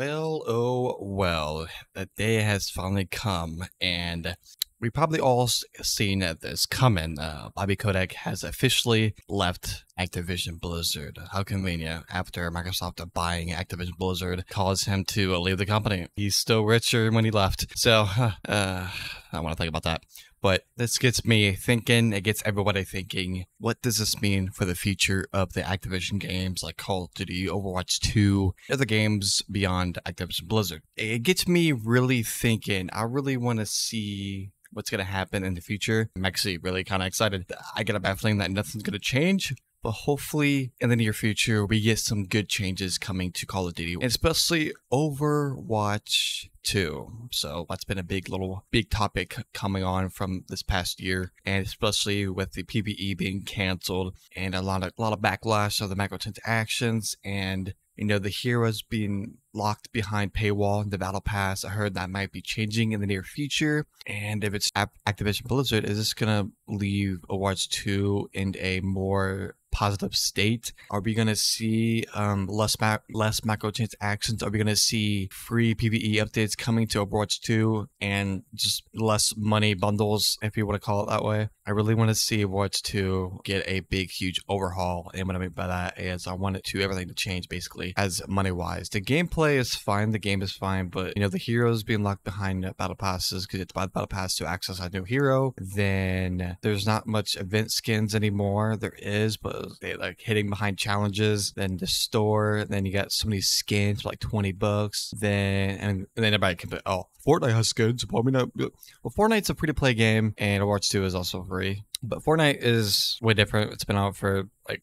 Well, oh, well, the day has finally come, and we probably all seen this coming. Uh, Bobby Kotick has officially left Activision Blizzard. How convenient after Microsoft buying Activision Blizzard caused him to leave the company. He's still richer when he left. So, uh, I want to think about that. But this gets me thinking, it gets everybody thinking, what does this mean for the future of the Activision games like Call of Duty, Overwatch 2, other games beyond Activision Blizzard? It gets me really thinking. I really want to see what's going to happen in the future. I'm actually really kind of excited. I get a bad feeling that nothing's going to change, but hopefully in the near future we get some good changes coming to Call of Duty, especially Overwatch 2. So that's been a big little big topic coming on from this past year, and especially with the PVE being canceled and a lot of a lot of backlash of the microtransactions and you know the heroes being locked behind paywall in the battle pass i heard that might be changing in the near future and if it's activision blizzard is this gonna leave overwatch 2 in a more positive state? Are we going to see um, less ma- less microtransactions? Are we going to see free PVE updates coming to Overwatch 2 and just less money bundles, if you want to call it that way? I really want to see Overwatch 2 get a big, huge overhaul. And what I mean by that is I want it to everything to change basically as money wise. The gameplay is fine, the game is fine, but you know, the heroes being locked behind uh, battle passes because it's by the battle pass to access a new hero. Then there's not much event skins anymore. There is, but they like hitting behind challenges, then the store, then you got so many skins for like 20 bucks. Then and, and then everybody can put oh Fortnite has skins. Probably not. Well, Fortnite's a free to play game, and Overwatch 2 is also free. But Fortnite is way different. It's been out for like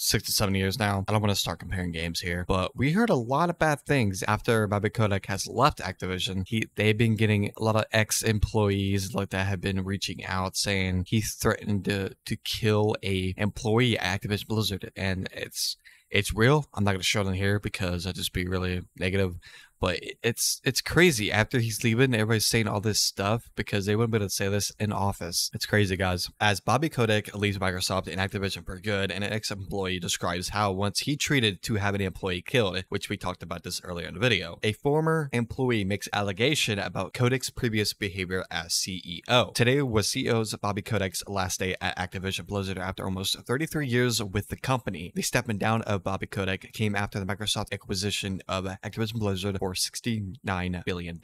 six to seven years now. I don't want to start comparing games here, but we heard a lot of bad things after Bobby Kotick has left Activision. He they've been getting a lot of ex employees like that have been reaching out saying he threatened to to kill a employee at Activision Blizzard, and it's it's real. I'm not gonna show it in here because I just be really negative but it's it's crazy. After he's leaving, everybody's saying all this stuff because they wouldn't be able to say this in office. It's crazy, guys. As Bobby Kotick leaves Microsoft and Activision for good, and an ex-employee describes how once he treated to have an employee killed, which we talked about this earlier in the video. A former employee makes allegation about Kotick's previous behavior as CEO. Today was CEO's Bobby Kotick's last day at Activision Blizzard after almost 33 years with the company. The stepping down of Bobby Kotick came after the Microsoft acquisition of Activision Blizzard for for $69 billion,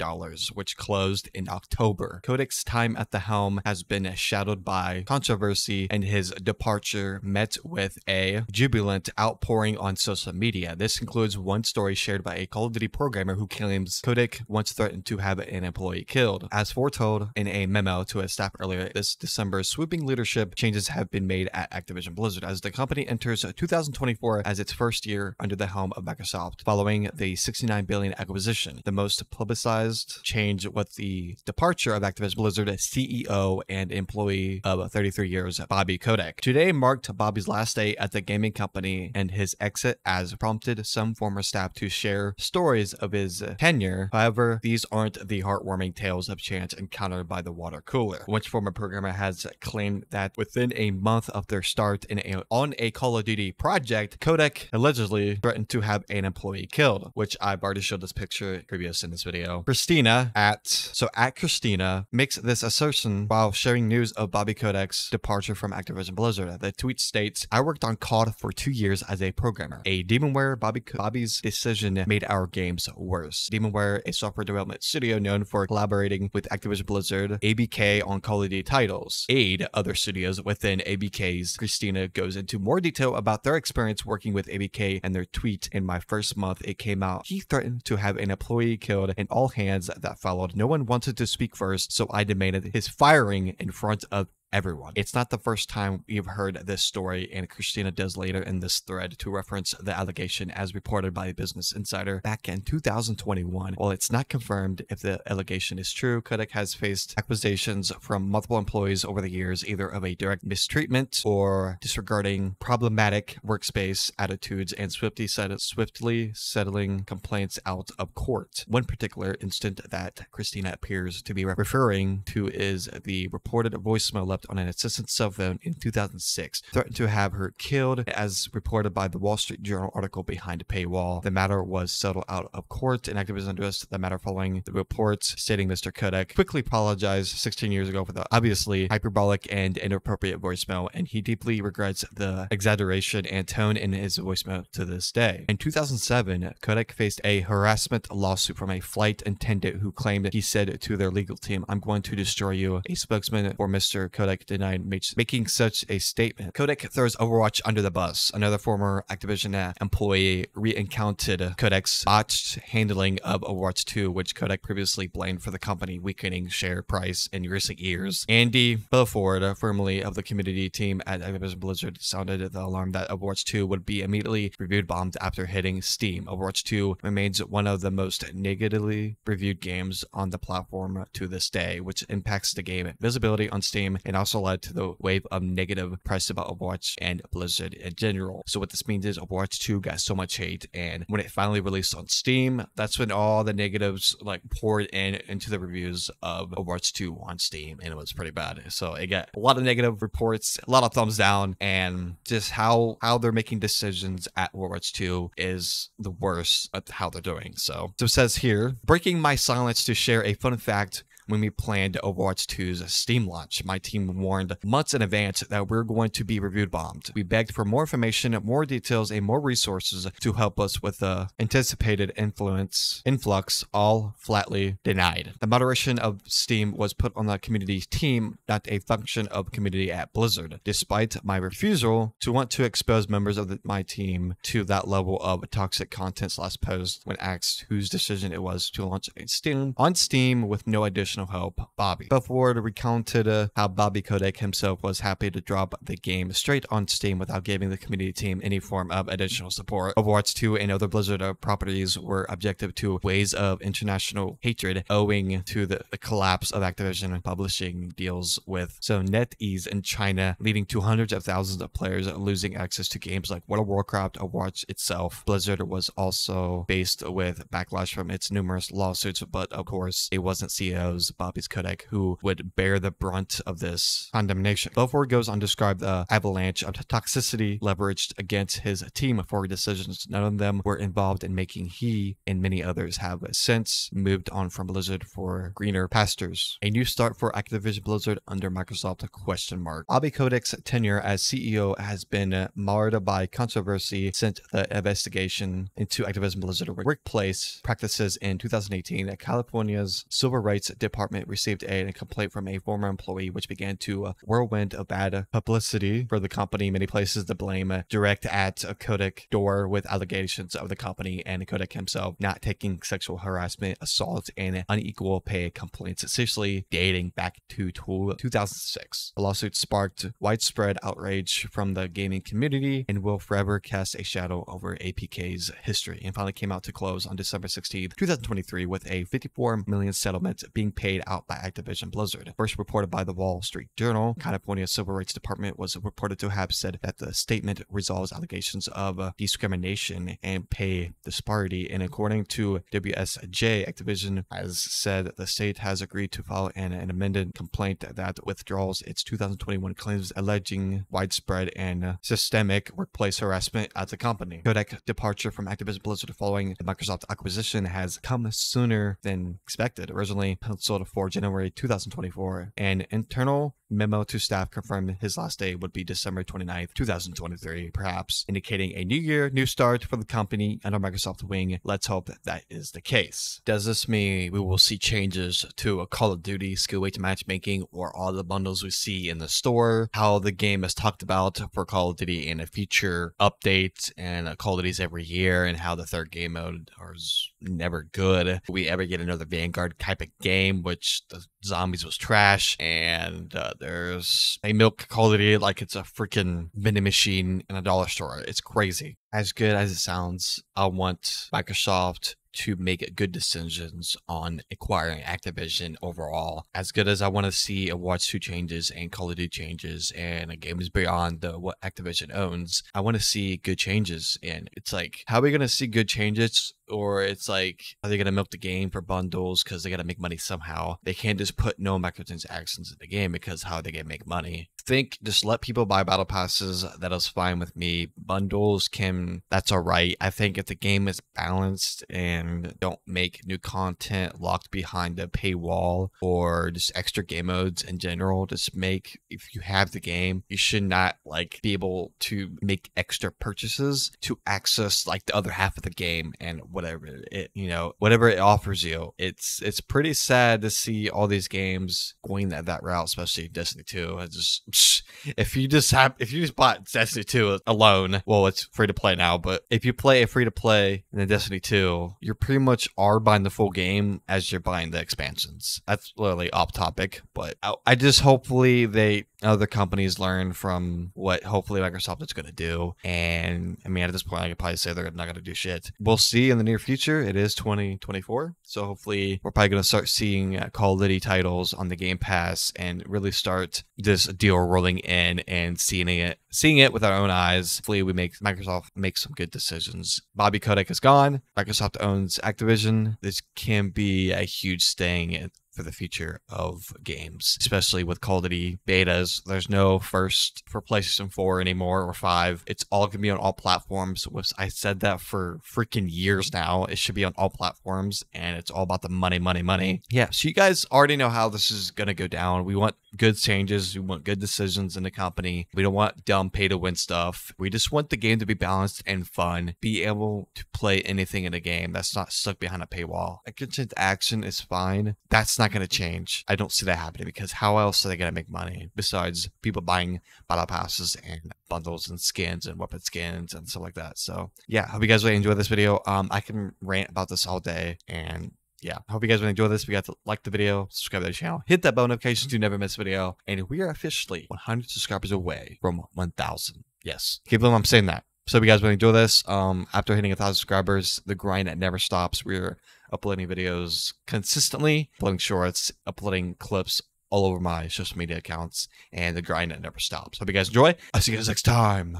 which closed in October. Kotick's time at the helm has been shadowed by controversy, and his departure met with a jubilant outpouring on social media. This includes one story shared by a Call of Duty programmer who claims Kotick once threatened to have an employee killed. As foretold in a memo to his staff earlier this December, swooping leadership changes have been made at Activision Blizzard as the company enters 2024 as its first year under the helm of Microsoft, following the 69 billion acquisition acquisition. The most publicized change was the departure of Activision Blizzard CEO and employee of 33 years, Bobby Kotick. Today marked Bobby's last day at the gaming company, and his exit has prompted some former staff to share stories of his tenure. However, these aren't the heartwarming tales of chance encountered by the water cooler. One former programmer has claimed that within a month of their start in a, on a Call of Duty project, Kotick allegedly threatened to have an employee killed, which I've already showed this picture picture previous in this video. Christina at, so at Christina makes this assertion while sharing news of Bobby Kotick's departure from Activision Blizzard. The tweet states, I worked on COD for two years as a programmer. A Demonware Bobby Bobby's decision made our games worse. Demonware, a software development studio known for collaborating with Activision Blizzard, ABK on Call of Duty titles, aid other studios within ABK's. Christina goes into more detail about their experience working with ABK and their tweet in my first month it came out. He threatened to have have an employee killed and all hands that followed. No one wanted to speak first, so I demanded his firing in front of everyone. It's not the first time we've heard this story, and Christina does later in this thread to reference the allegation as reported by Business Insider back in 2021. While it's not confirmed if the allegation is true, Kotick has faced accusations from multiple employees over the years, either of a direct mistreatment or disregarding problematic workspace attitudes and swiftly, set- swiftly settling complaints out of court. One particular instant that Christina appears to be referring to is the reported voicemail left on an assistant's cell phone in 2006, threatened to have her killed, as reported by the Wall Street Journal article behind a paywall. The matter was settled out of court, and activists addressed the matter following the reports, stating Mr. Kodak quickly apologized 16 years ago for the obviously hyperbolic and inappropriate voicemail, and he deeply regrets the exaggeration and tone in his voicemail to this day. In 2007, Kodak faced a harassment lawsuit from a flight attendant who claimed he said to their legal team, I'm going to destroy you. A spokesman for Mr. Kodak denied making such a statement. Kodak throws Overwatch under the bus. Another former Activision uh, employee re-encountered Kodak's botched handling of Overwatch 2, which Kodak previously blamed for the company weakening share price in recent years. Andy Belford, uh, formerly of the community team at Activision Blizzard, sounded the alarm that Overwatch 2 would be immediately reviewed bombed after hitting Steam. Overwatch 2 remains one of the most negatively reviewed games on the platform to this day, which impacts the game visibility on Steam and also led to the wave of negative press about Overwatch and Blizzard in general. So what this means is Overwatch 2 got so much hate, and when it finally released on Steam, that's when all the negatives like poured in into the reviews of Overwatch 2 on Steam, and it was pretty bad. So it got a lot of negative reports, a lot of thumbs down, and just how how they're making decisions at Overwatch 2 is the worst of how they're doing. So, so it says here, breaking my silence to share a fun fact when we planned Overwatch 2's Steam launch. My team warned months in advance that we're going to be reviewed bombed. We begged for more information, more details, and more resources to help us with the anticipated influence influx, all flatly denied. The moderation of Steam was put on the community team, not a function of community at Blizzard. Despite my refusal to want to expose members of the, my team to that level of toxic content last post when asked whose decision it was to launch a Steam on Steam with no additional additional help, Bobby. Belford recounted uh, how Bobby Kodak himself was happy to drop the game straight on Steam without giving the community team any form of additional support. Overwatch 2 and other Blizzard uh, properties were objective to ways of international hatred owing to the, the collapse of Activision and publishing deals with so NetEase in China, leading to hundreds of thousands of players losing access to games like World of Warcraft, Overwatch itself. Blizzard was also faced with backlash from its numerous lawsuits, but of course, it wasn't CEOs Bobby's Kodak who would bear the brunt of this condemnation. Belford goes on to describe the avalanche of toxicity leveraged against his team for decisions none of them were involved in making. He and many others have since moved on from Blizzard for greener pastures. A new start for Activision Blizzard under Microsoft question mark. Bobby Kodak's tenure as CEO has been marred by controversy since the investigation into Activision Blizzard workplace practices in 2018 at California's Civil Rights Department department received a complaint from a former employee, which began to uh, whirlwind of bad publicity for the company. Many places to blame uh, direct at a Kodak door with allegations of the company and Kodak himself not taking sexual harassment, assault, and unequal pay complaints, essentially dating back to 2006. The lawsuit sparked widespread outrage from the gaming community and will forever cast a shadow over ABK's history and finally came out to close on December 16, 2023 with a 54 million settlement being paid paid out by Activision Blizzard. First reported by the Wall Street Journal, California Civil Rights Department was reported to have said that the statement resolves allegations of uh, discrimination and pay disparity. And according to WSJ, Activision has said the state has agreed to file an, an amended complaint that withdraws its 2021 claims alleging widespread and uh, systemic workplace harassment at the company. Kodak departure from Activision Blizzard following the Microsoft acquisition has come sooner than expected. Originally penciled for January 2024. An internal memo to staff confirmed his last day would be December 29th, 2023, perhaps indicating a new year, new start for the company under Microsoft wing. Let's hope that that is the case. Does this mean we will see changes to a Call of Duty skill weight matchmaking or all the bundles we see in the store? How the game is talked about for Call of Duty in a future update and Call of Duties every year and how the third game mode is never good. Will we ever get another Vanguard type of game, which the zombies was trash and uh, there's a milk Duty like it's a freaking vending machine in a dollar store. It's crazy. As good as it sounds, I want Microsoft to make good decisions on acquiring Activision overall. As good as I want to see a Watch 2 changes and Call of Duty changes and a games beyond the what Activision owns, I want to see good changes. And it's like, how are we going to see good changes or it's like, are they going to milk the game for bundles because they got to make money somehow? They can't just put no microtransactions in the game because how are they going to make money? think just let people buy battle passes. That is fine with me. Bundles can, that's all right. I think if the game is balanced and don't make new content locked behind a paywall or just extra game modes in general, just make, if you have the game, you should not like be able to make extra purchases to access like the other half of the game and whatever it, you know, whatever it offers you. It's, it's pretty sad to see all these games going that, that route, especially Destiny 2. I just, if you just have if you just bought Destiny 2 alone, well it's free to play now, but if you play a free to play in the Destiny 2, you're pretty much are buying the full game as you're buying the expansions. That's literally off topic, but I, I just hopefully they other companies learn from what hopefully Microsoft is going to do. And I mean, at this point, I could probably say they're not going to do shit. We'll see in the near future. It is 2024. So hopefully, we're probably going to start seeing uh, Call of Duty titles on the Game Pass and really start this deal rolling in and seeing it, seeing it with our own eyes. Hopefully, we make Microsoft make some good decisions. Bobby Kotick is gone. Microsoft owns Activision. This can be a huge thing for the future of games, especially with Call of Duty betas. There's no first for PlayStation 4 anymore or 5. It's all going to be on all platforms. I said that for freaking years now. It should be on all platforms and it's all about the money, money, money. Yeah, so you guys already know how this is going to go down. We want good changes. We want good decisions in the company. We don't want dumb pay to win stuff. We just want the game to be balanced and fun, be able to play anything in a game that's not stuck behind a paywall. A content action is fine. That's not going to change. I don't see that happening because how else are they going to make money besides people buying battle passes and bundles and skins and weapon skins and stuff like that. So yeah, hope you guys really enjoy this video. Um, I can rant about this all day and yeah, I hope you guys will enjoy this. We got to like the video, subscribe to the channel, hit that bell notification to never miss a video. And we are officially 100 subscribers away from 1,000. Yes, keep them. I'm saying that. So if you guys to enjoy this, um, after hitting a thousand subscribers, the grind that never stops. We're uploading videos consistently, uploading shorts, uploading clips all over my social media accounts, and the grind that never stops. Hope you guys enjoy. I'll see you guys next time.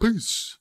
Peace.